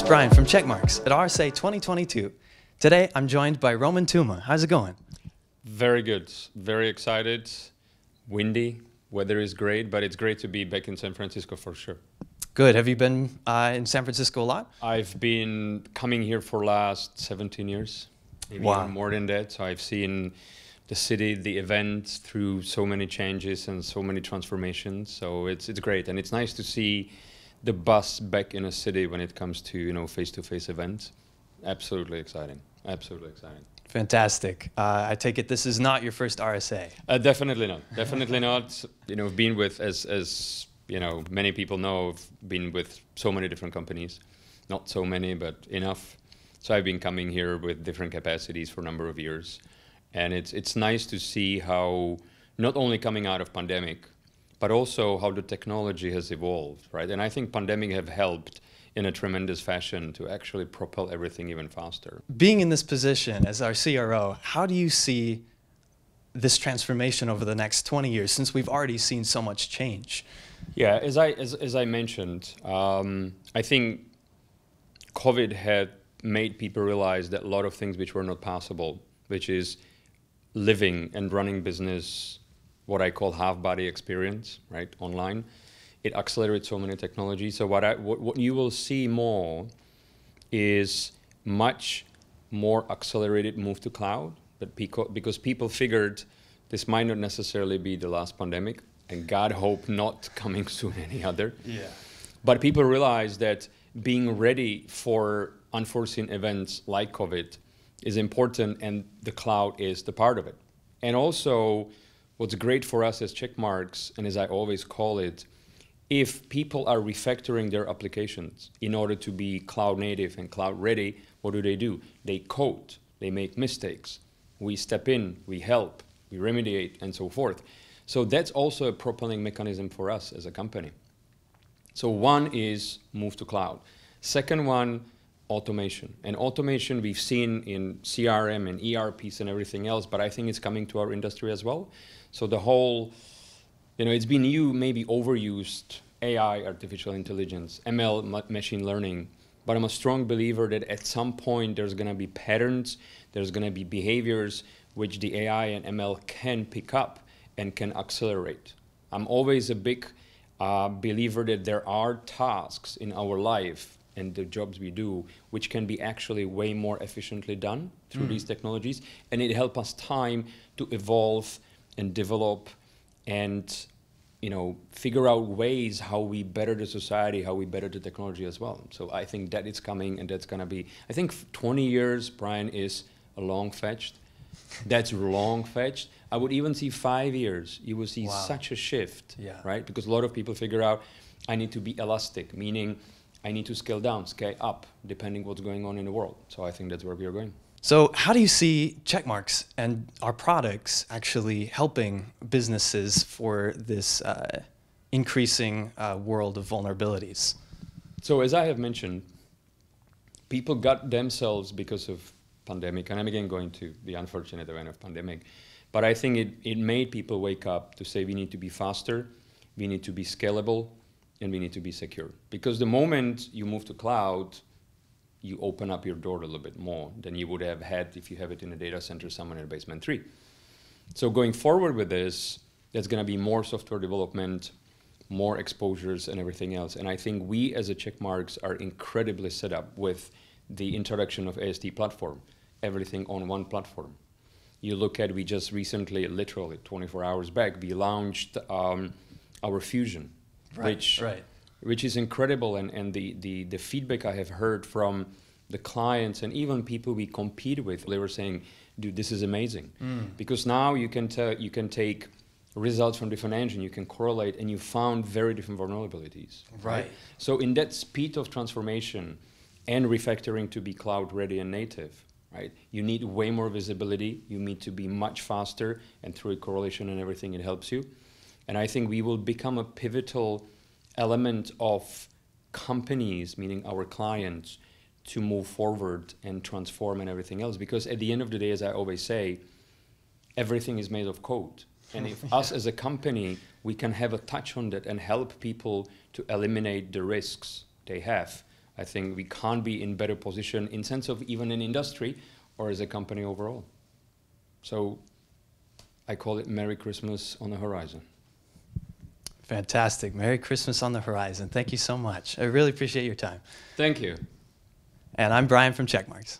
Brian from Checkmarx at RSA 2022. Today I'm joined by Roman Tuma. How's it going? Very good. Very excited. Windy. Weather is great, but it's great to be back in San Francisco for sure. Good. Have you been uh, in San Francisco a lot? I've been coming here for last 17 years. Maybe Wow. even more than that. So I've seen the city, the events through so many changes and so many transformations. So it's it's great, and it's nice to see the bus back in a city when it comes to you know face-to-face events. Absolutely exciting. Absolutely exciting. Fantastic. Uh, I take it this is not your first RSA. Uh, definitely not. Definitely not. You know, I've been with as as you know many people know. I've been with so many different companies, not so many, but enough. So I've been coming here with different capacities for a number of years, and it's it's nice to see how not only coming out of pandemic, but also how the technology has evolved, right? And I think pandemic have helped in a tremendous fashion to actually propel everything even faster. Being in this position as our CRO, how do you see this transformation over the next 20 years since we've already seen so much change? Yeah, as I as, as I mentioned, um, I think COVID had made people realize that a lot of things which were not possible, which is living and running business, what I call half body experience, right, online. It accelerates so many technologies. So what I what, what you will see more is much more accelerated move to cloud, but because people figured this might not necessarily be the last pandemic, and God hope not coming soon any other. Yeah. But people realize that being ready for unforeseen events like COVID is important, and the cloud is the part of it. And also, what's great for us as Checkmarx, and as I always call it, if people are refactoring their applications in order to be cloud native and cloud ready, what do they do? They code, they make mistakes. We step in, we help, we remediate, and so forth. So that's also a propelling mechanism for us as a company. So one is move to cloud. Second one, automation. And automation we've seen in CRM and ERPs and everything else, but I think it's coming to our industry as well. So the whole, you know, it's been you maybe overused AI, artificial intelligence, ML, ma- machine learning. But I'm a strong believer that at some point there's going to be patterns, there's going to be behaviors which the AI and ML can pick up and can accelerate. I'm always a big uh, believer that there are tasks in our life and the jobs we do which can be actually way more efficiently done through hmm. these technologies. And it helps us time to evolve and develop and you know figure out ways how we better the society how we better the technology as well. So i think that is coming and that's going to be i think 20 years brian is a long fetched. That's long fetched. I would even see five years. You will see Wow. such a shift Yeah. right? Because a lot of people figure out i need to be elastic meaning i need to scale down scale up depending what's going on in the world. So i think that's where we are going. So, how do you see Checkmarx and our products actually helping businesses for this uh, increasing uh, world of vulnerabilities? So as I have mentioned, people got themselves because of pandemic, and I'm again going to the unfortunate event of pandemic, but I think it, it made people wake up to say we need to be faster, we need to be scalable, and we need to be secure. Because the moment you move to cloud, you open up your door a little bit more than you would have had if you have it in a data center somewhere in basement three. So going forward with this, there's going to be more software development, more exposures, and everything else. And I think we as a Checkmarx are incredibly set up with the introduction of AST platform, everything on one platform. You look at we just recently, literally 24 hours back, we launched um, our Fusion, which right. which is incredible and, and the, the, the feedback I have heard from the clients and even people we compete with, they were saying, dude, this is amazing. Mm. Because now you can tell you can take results from different engines, you can correlate and you found very different vulnerabilities. Right. So in that speed of transformation and refactoring to be cloud ready and native, right? You need way more visibility, you need to be much faster and through correlation and everything it helps you. And I think we will become a pivotal element of companies, meaning our clients, to move forward and transform and everything else. Because at the end of the day, as I always say, everything is made of code. And if us as a company, we can have a touch on that and help people to eliminate the risks they have, I think we can't be in better position in sense of even an industry or as a company overall. So I call it Merry Christmas on the horizon. Fantastic. Merry Christmas on the horizon. Thank you so much. I really appreciate your time. Thank you. And I'm Brian from Checkmarx.